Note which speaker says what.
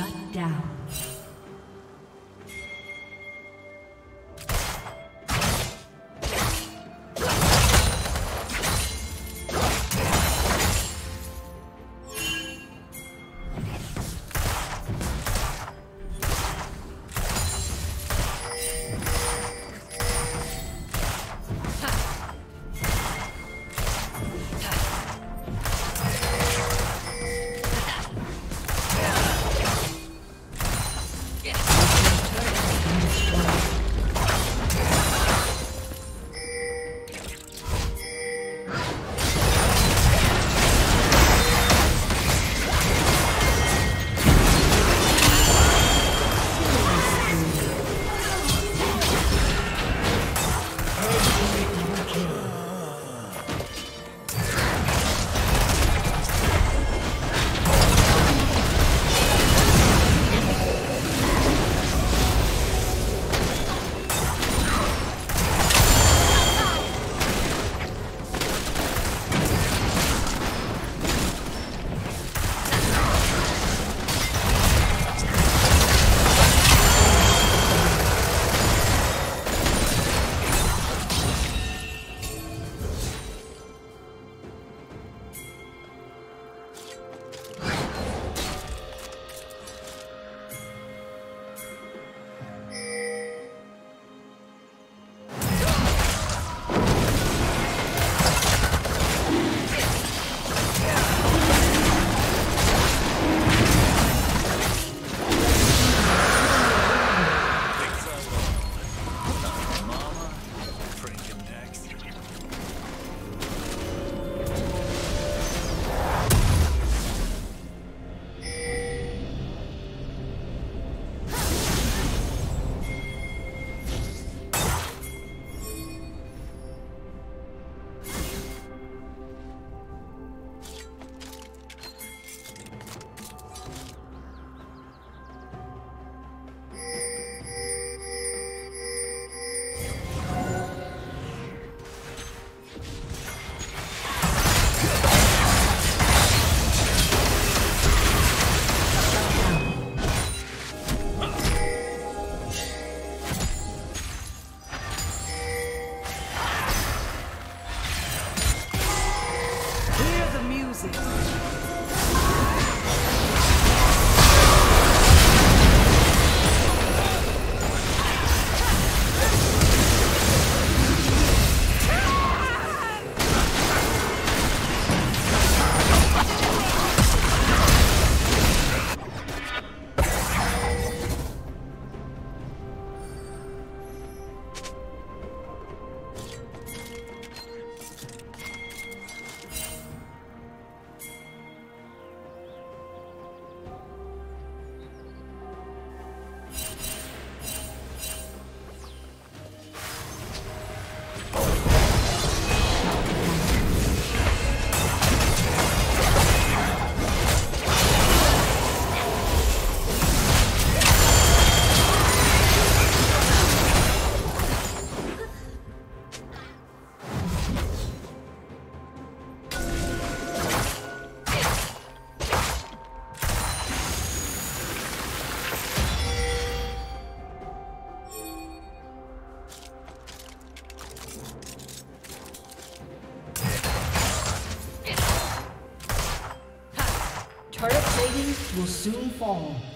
Speaker 1: Shut down.
Speaker 2: Soon fall.